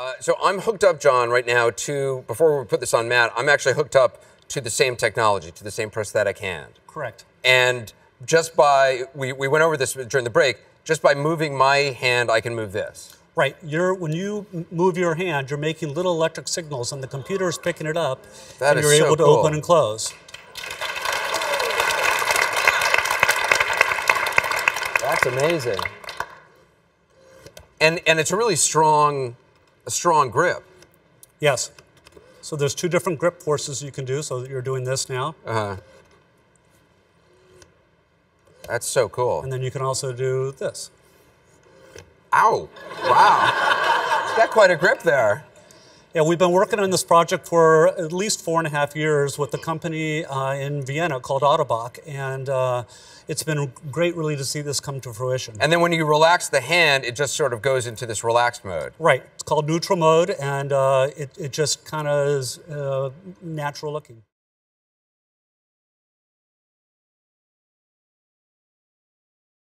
Uh, so I'm hooked up, John, right now to, before we put this on Matt, I'm actually hooked up to the same technology, to the same prosthetic hand. Correct. And just by, we, we went over this during the break, just by moving my hand, I can move this. Right. You're when you move your hand, you're making little electric signals, and the computer is picking it up, That and is you're so able to cool. open and close. That's amazing. And and it's a really strong, a strong grip. Yes. So there's two different grip forces you can do. So you're doing this now, Uh-huh. That's so cool. and then you can also do this. Ow! Wow. it's got quite a grip there. Yeah, we've been working on this project for at least four and a half years with a company uh, in Vienna called Ottobock, and uh, it's been great, really, to see this come to fruition. And then when you relax the hand, it just sort of goes into this relaxed mode. right, it's called neutral mode, and uh, it, it just kind of is uh, natural looking.